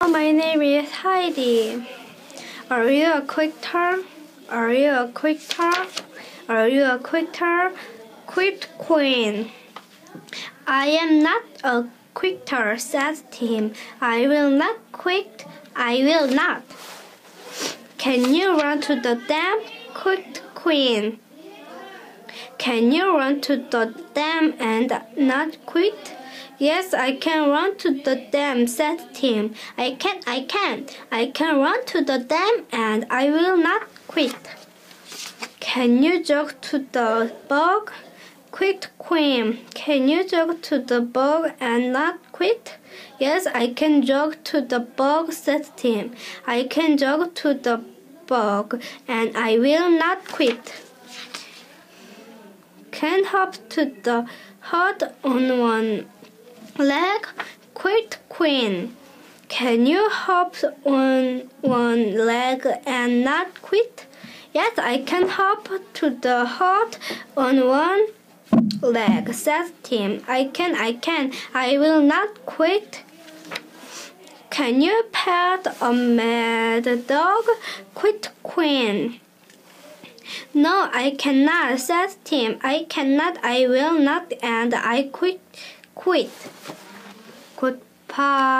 My name is Heidi. Are you a quitter? Are you a quitter? Are you a quitter? Quit queen. I am not a quitter, says Tim. I will not quit. I will not. Can you run to the dam? Quit queen. Can you run to the dam and not quit? Yes, I can run to the dam, said Tim. I can, I can. I can run to the dam and I will not quit. Can you jog to the bog? Quit, Queen. Can you jog to the bog and not quit? Yes, I can jog to the bog, said Tim. I can jog to the bog and I will not quit. Can hop to the hut on one leg, quit queen. Can you hop on one leg and not quit? Yes, I can hop to the hut on one leg, says Tim. I can, I can. I will not quit. Can you pet a mad dog? Quit queen. No, I cannot, says Tim. I cannot, I will not, and I quit quit. Goodbye.